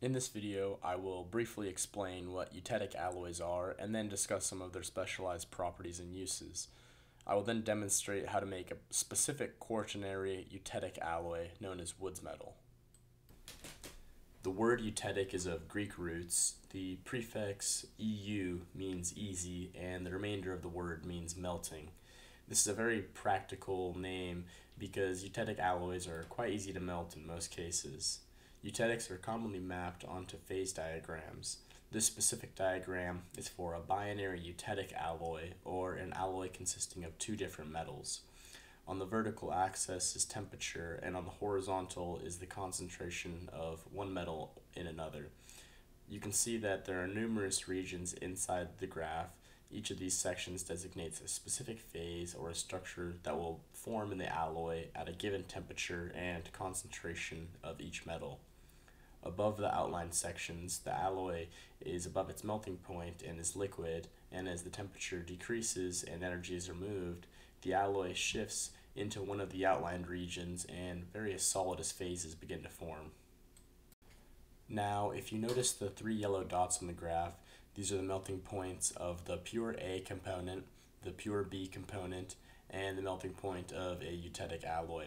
In this video, I will briefly explain what eutectic alloys are and then discuss some of their specialized properties and uses. I will then demonstrate how to make a specific quaternary eutectic alloy known as Wood's metal. The word eutectic is of Greek roots. The prefix EU means easy, and the remainder of the word means melting. This is a very practical name because eutectic alloys are quite easy to melt in most cases. Eutectics are commonly mapped onto phase diagrams. This specific diagram is for a binary eutectic alloy, or an alloy consisting of two different metals. On the vertical axis is temperature, and on the horizontal is the concentration of one metal in another. You can see that there are numerous regions inside the graph. Each of these sections designates a specific phase or a structure that will form in the alloy at a given temperature and concentration of each metal. Above the outlined sections, the alloy is above its melting point and is liquid, and as the temperature decreases and energy is removed, the alloy shifts into one of the outlined regions and various solidus phases begin to form. Now, if you notice the three yellow dots on the graph, these are the melting points of the pure A component, the pure B component, and the melting point of a eutectic alloy.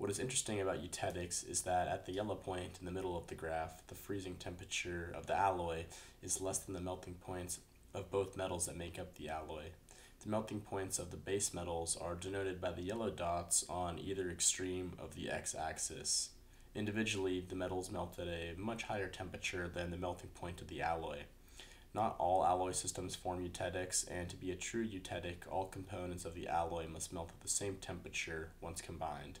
What is interesting about eutectics is that at the yellow point in the middle of the graph, the freezing temperature of the alloy is less than the melting points of both metals that make up the alloy. The melting points of the base metals are denoted by the yellow dots on either extreme of the x-axis. Individually, the metals melt at a much higher temperature than the melting point of the alloy. Not all alloy systems form eutectics, and to be a true eutectic, all components of the alloy must melt at the same temperature once combined.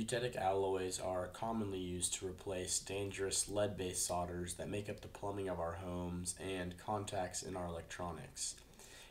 Eutectic alloys are commonly used to replace dangerous lead-based solders that make up the plumbing of our homes and contacts in our electronics.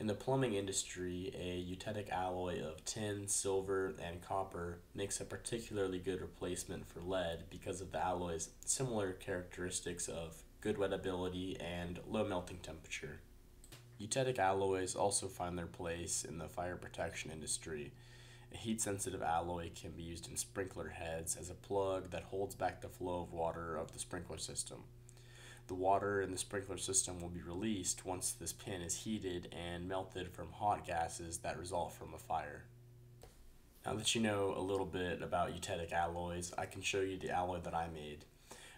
In the plumbing industry, a eutectic alloy of tin, silver, and copper makes a particularly good replacement for lead because of the alloy's similar characteristics of good wettability and low melting temperature. Eutectic alloys also find their place in the fire protection industry. A heat-sensitive alloy can be used in sprinkler heads as a plug that holds back the flow of water of the sprinkler system. The water in the sprinkler system will be released once this pin is heated and melted from hot gases that result from a fire. Now that you know a little bit about eutectic alloys, I can show you the alloy that I made.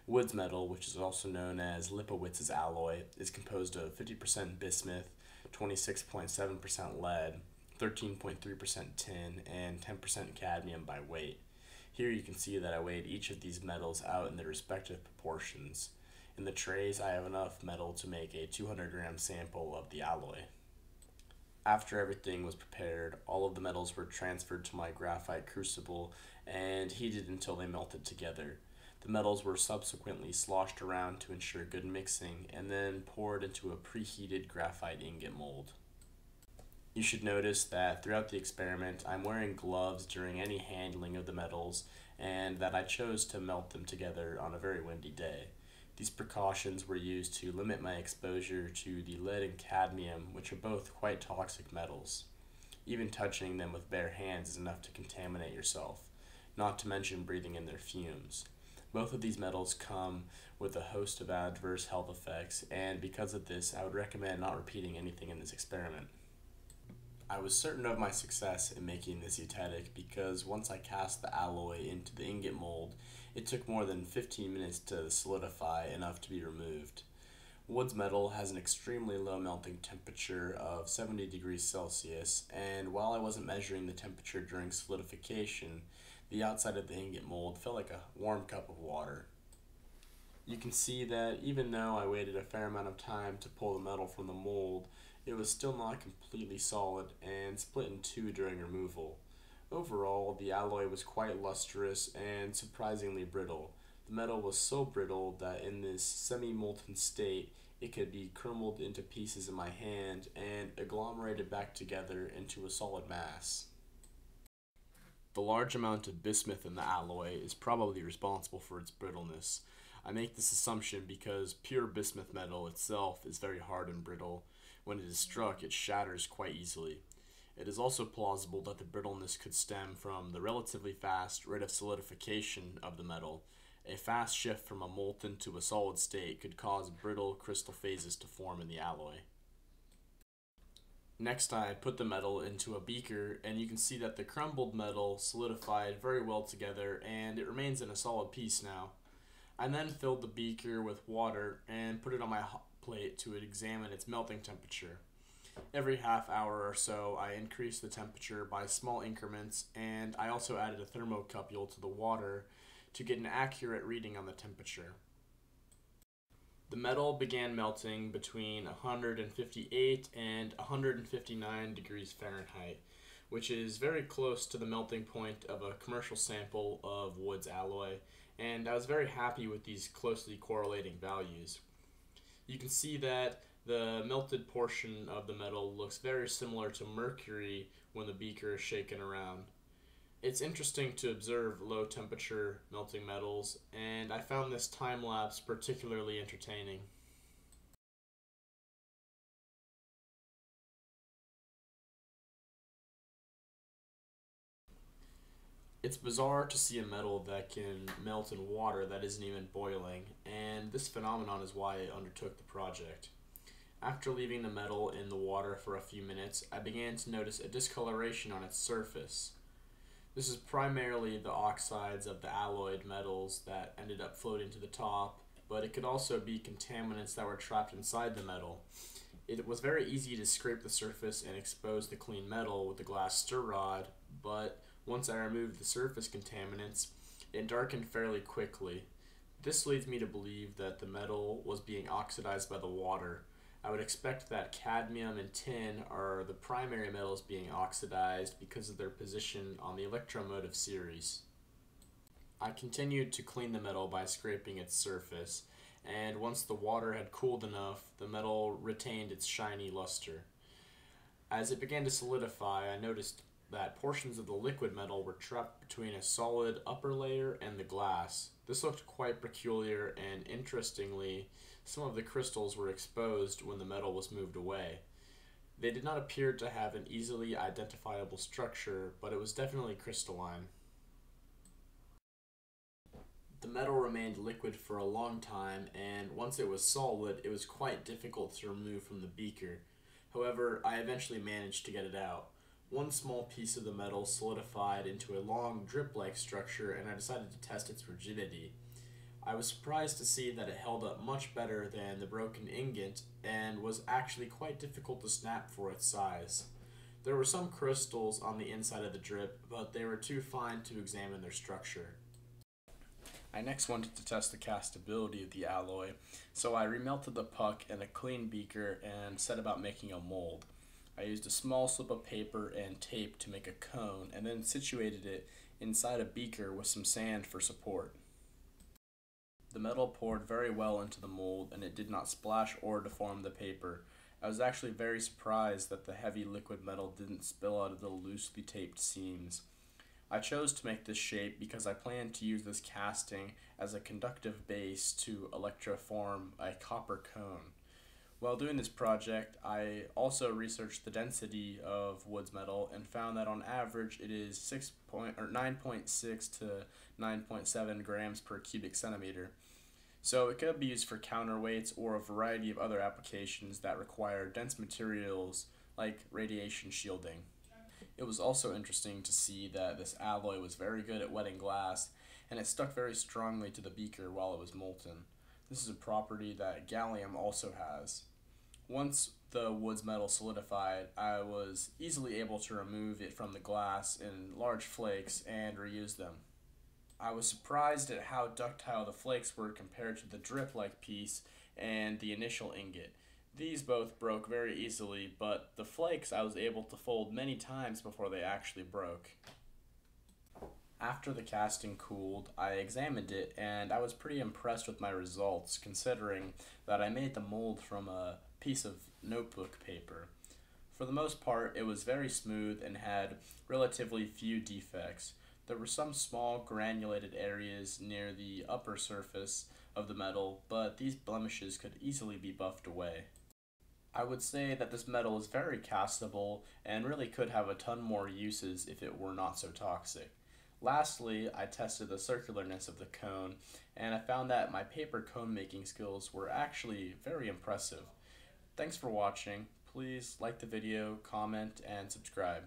Wood's metal, which is also known as Lipowitz's alloy, is composed of 50% bismuth, 26.7% lead, 13.3% tin, and 10% cadmium by weight. Here you can see that I weighed each of these metals out in their respective proportions. In the trays, I have enough metal to make a 200 gram sample of the alloy. After everything was prepared, all of the metals were transferred to my graphite crucible and heated until they melted together. The metals were subsequently sloshed around to ensure good mixing and then poured into a preheated graphite ingot mold. You should notice that throughout the experiment I'm wearing gloves during any handling of the metals and that I chose to melt them together on a very windy day. These precautions were used to limit my exposure to the lead and cadmium, which are both quite toxic metals. Even touching them with bare hands is enough to contaminate yourself, not to mention breathing in their fumes. Both of these metals come with a host of adverse health effects, and because of this, I would recommend not repeating anything in this experiment. I was certain of my success in making this eutectic because once I cast the alloy into the ingot mold, it took more than 15 minutes to solidify enough to be removed. Wood's metal has an extremely low melting temperature of 70 degrees Celsius, and while I wasn't measuring the temperature during solidification, the outside of the ingot mold felt like a warm cup of water. You can see that even though I waited a fair amount of time to pull the metal from the mold, it was still not completely solid and split in two during removal. Overall, the alloy was quite lustrous and surprisingly brittle. The metal was so brittle that in this semi-molten state, it could be crumbled into pieces in my hand and agglomerated back together into a solid mass. The large amount of bismuth in the alloy is probably responsible for its brittleness. I make this assumption because pure bismuth metal itself is very hard and brittle. When it is struck, it shatters quite easily. It is also plausible that the brittleness could stem from the relatively fast rate of solidification of the metal, A fast shift from a molten to a solid state could cause brittle crystal phases to form in the alloy. Next I put the metal into a beaker and you can see that the crumbled metal solidified very well together and it remains in a solid piece now. I then filled the beaker with water and put it on my plate to examine its melting temperature. Every half hour or so I increased the temperature by small increments and I also added a thermocouple to the water to get an accurate reading on the temperature. The metal began melting between 158 and 159 degrees Fahrenheit, which is very close to the melting point of a commercial sample of Wood's alloy, and I was very happy with these closely correlating values. You can see that the melted portion of the metal looks very similar to mercury when the beaker is shaken around. It's interesting to observe low temperature melting metals, and I found this time lapse particularly entertaining. It's bizarre to see a metal that can melt in water that isn't even boiling, and this phenomenon is why I undertook the project. After leaving the metal in the water for a few minutes, I began to notice a discoloration on its surface. This is primarily the oxides of the alloyed metals that ended up floating to the top, but it could also be contaminants that were trapped inside the metal. It was very easy to scrape the surface and expose the clean metal with the glass stir rod, but once I removed the surface contaminants, it darkened fairly quickly. This leads me to believe that the metal was being oxidized by the water, I would expect that cadmium and tin are the primary metals being oxidized because of their position on the electromotive series. I continued to clean the metal by scraping its surface, and once the water had cooled enough, the metal retained its shiny luster. As it began to solidify, I noticed that portions of the liquid metal were trapped between a solid upper layer and the glass. This looked quite peculiar, and interestingly, some of the crystals were exposed when the metal was moved away. They did not appear to have an easily identifiable structure, but it was definitely crystalline. The metal remained liquid for a long time, and once it was solid, it was quite difficult to remove from the beaker. However, I eventually managed to get it out. One small piece of the metal solidified into a long drip-like structure, and I decided to test its rigidity. I was surprised to see that it held up much better than the broken ingot and was actually quite difficult to snap for its size. There were some crystals on the inside of the drip, but they were too fine to examine their structure. I next wanted to test the castability of the alloy, so I remelted the puck in a clean beaker and set about making a mold. I used a small slip of paper and tape to make a cone and then situated it inside a beaker with some sand for support. The metal poured very well into the mold and it did not splash or deform the paper. I was actually very surprised that the heavy liquid metal didn't spill out of the loosely taped seams. I chose to make this shape because I planned to use this casting as a conductive base to electroform a copper cone. While doing this project, I also researched the density of Wood's metal and found that on average it is 6 point, or 9.6 to 9.7 grams per cubic centimeter. So it could be used for counterweights or a variety of other applications that require dense materials like radiation shielding. It was also interesting to see that this alloy was very good at wetting glass and it stuck very strongly to the beaker while it was molten. This is a property that gallium also has. Once the Wood's metal solidified, I was easily able to remove it from the glass in large flakes and reuse them. I was surprised at how ductile the flakes were compared to the drip-like piece and the initial ingot. These both broke very easily, but the flakes I was able to fold many times before they actually broke. After the casting cooled, I examined it and I was pretty impressed with my results considering that I made the mold from a piece of notebook paper. For the most part, it was very smooth and had relatively few defects. There were some small granulated areas near the upper surface of the metal, but these blemishes could easily be buffed away. I would say that this metal is very castable and really could have a ton more uses if it were not so toxic. Lastly, I tested the circularness of the cone, and I found that my paper cone making skills were actually very impressive. Thanks for watching. Please like the video, comment, and subscribe.